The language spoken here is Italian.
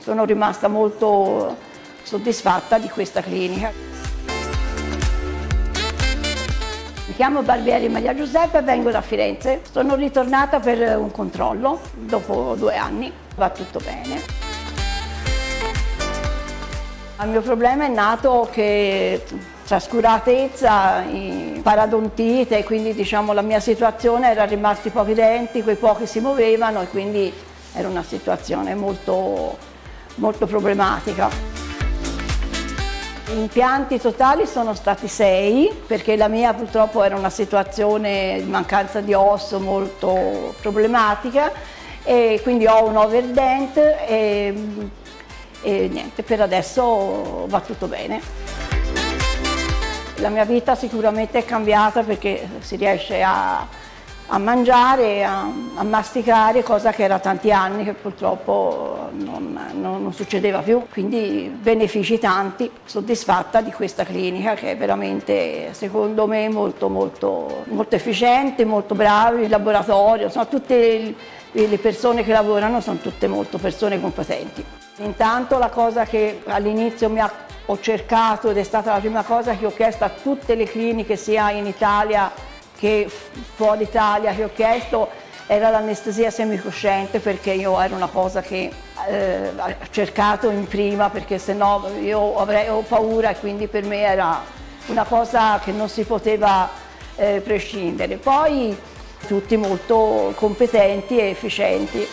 sono rimasta molto soddisfatta di questa clinica. Mi chiamo Barbieri Maria Giuseppe e vengo da Firenze. Sono ritornata per un controllo dopo due anni, va tutto bene. Il mio problema è nato che trascuratezza, paradontite, quindi diciamo la mia situazione era rimasti pochi denti, quei pochi si muovevano e quindi era una situazione molto, molto problematica. Gli impianti totali sono stati sei perché la mia purtroppo era una situazione di mancanza di osso molto problematica e quindi ho un overdent e, e niente, per adesso va tutto bene. La mia vita sicuramente è cambiata perché si riesce a a mangiare, a, a, masticare, cosa che era tanti anni che purtroppo non, non, non, succedeva più. Quindi benefici tanti, soddisfatta di questa clinica che è veramente secondo me molto, molto, molto efficiente, molto bravi, il laboratorio, insomma tutte le persone che lavorano sono tutte molto persone competenti. Intanto la cosa che all'inizio mi ha, ho cercato ed è stata la prima cosa che ho chiesto a tutte le cliniche sia in Italia che fuori Italia che ho chiesto era l'anestesia semicosciente perché io era una cosa che eh, ho cercato in prima perché se no io avrei ho paura e quindi per me era una cosa che non si poteva eh, prescindere. Poi tutti molto competenti e efficienti.